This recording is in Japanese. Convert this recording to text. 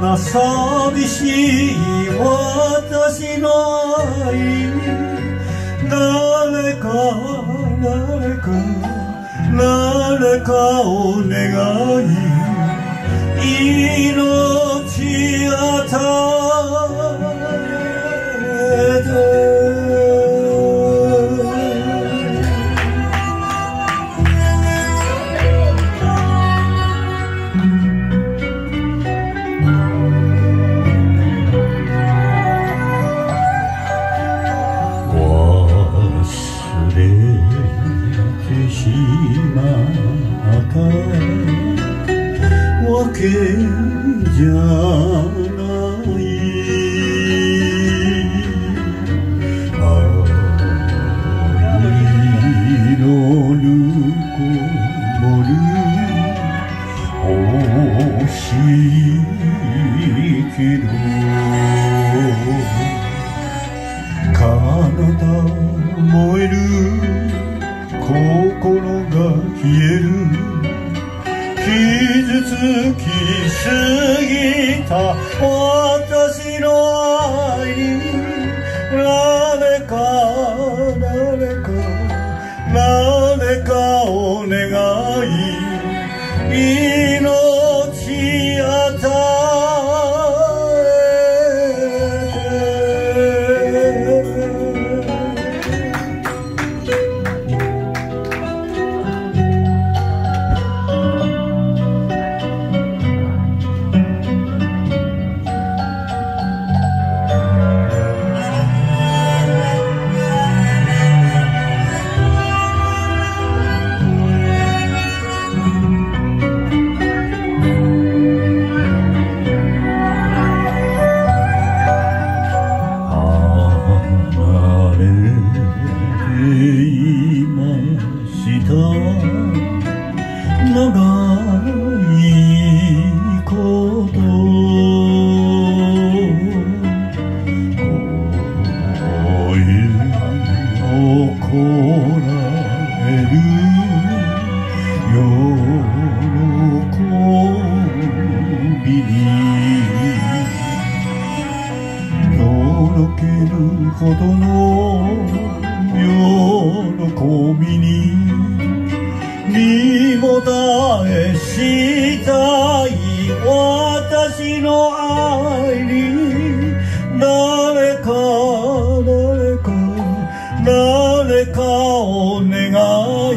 な寂しい私の愛。誰か誰か誰かを願い。命与けじゃない愛のぬくもる欲しいけど体燃える心が冷えるつきすぎた長いこと喜びにしたい私の愛に誰か誰か誰かを願う。